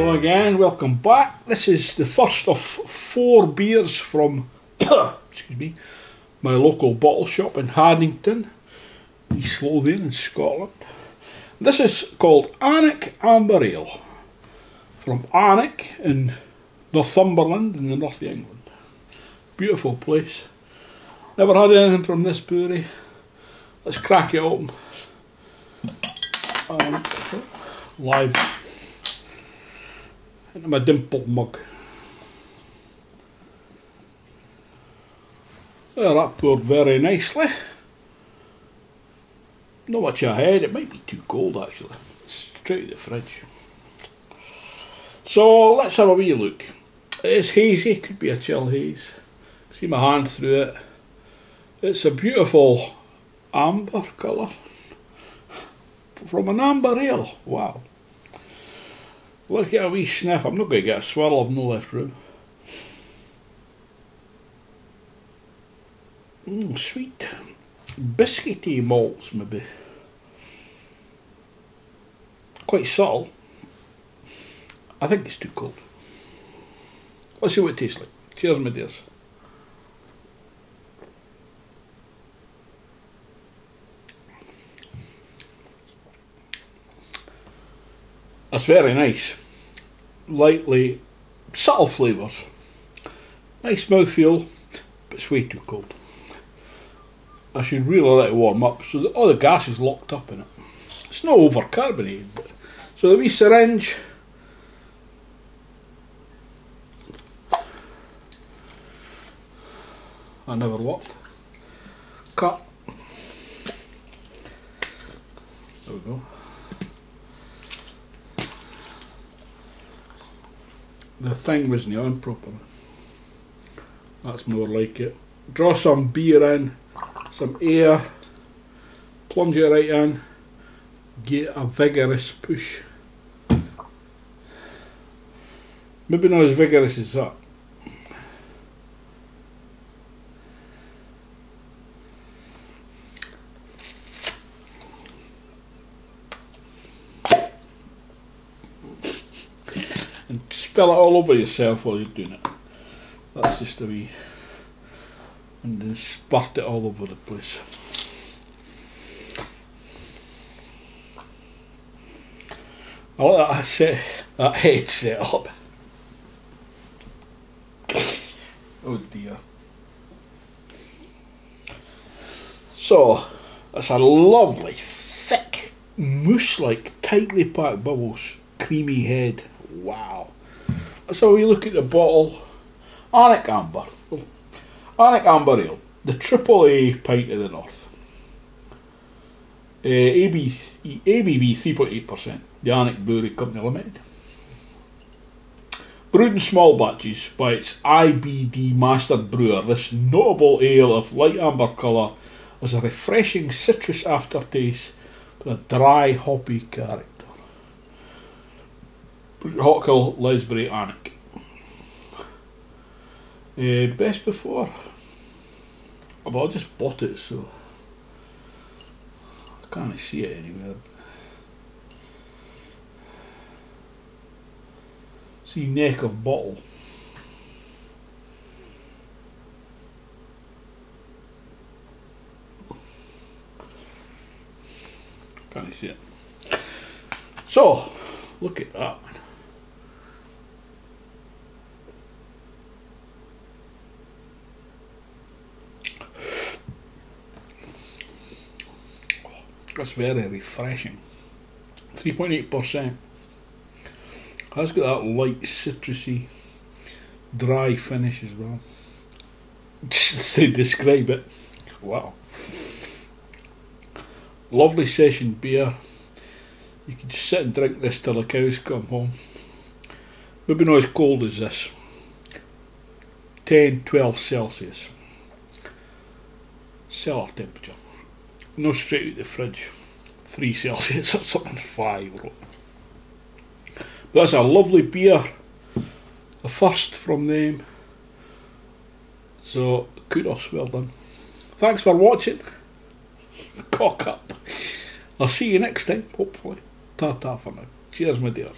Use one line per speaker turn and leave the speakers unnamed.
Hello again, welcome back. This is the first of four beers from excuse me, my local bottle shop in Haddington, East Lothian in Scotland. This is called Alnwick Amber Ale from Alnwick in Northumberland in the north of England. Beautiful place. Never had anything from this brewery. Let's crack it open. Um, live into my dimple mug. Well, that poured very nicely. Not much ahead, it might be too cold actually. Straight to the fridge. So let's have a wee look. It's hazy, could be a chill haze. See my hand through it. It's a beautiful amber colour. From an amber ale, wow. Let's get a wee sniff. I'm not going to get a swirl, I've no left room. Sweet. Biscuity malts, maybe. Quite subtle. I think it's too cold. Let's see what it tastes like. Cheers, my dears. That's very nice. Lightly, subtle flavours. Nice mouthfeel, but it's way too cold. I should really let it warm up so that all the gas is locked up in it. It's not over carbonated. So the wee syringe. I never locked. Cut. There we go. The thing wasn't on properly. That's more like it. Draw some beer in, some air, plunge it right in, get a vigorous push. Maybe not as vigorous as that. and spill it all over yourself while you're doing it. That's just a wee, and then spurt it all over the place. I like that set, that head set up. Oh dear. So, that's a lovely, thick, mousse-like, tightly packed bubbles, creamy head. Wow. So we look at the bottle. Alnwick Amber. Alnwick Amber Ale. The triple A pint of the north. Uh, AB, ABV 3.8%. The Alnwick Brewery Company Limited. Brewed in small batches by its IBD mastered brewer, this notable ale of light amber colour has a refreshing citrus aftertaste with a dry hoppy character. Hawkhill, Lesbury, Alnwick. Uh, best before. Well, I just bought it, so I can't see it anywhere. See neck of bottle. Can't see it. So, look at that. That's very refreshing. 3.8%. Has got that light citrusy, dry finish as well. Just to describe it. Wow. Lovely session beer. You can just sit and drink this till the cows come home. Maybe not as cold as this. 10, 12 Celsius. Cellar temperature no straight out the fridge. Three Celsius or something, five. But that's a lovely beer. The first from them. So kudos, well done. Thanks for watching. Cock up. I'll see you next time, hopefully. Ta ta for now. Cheers, my dears.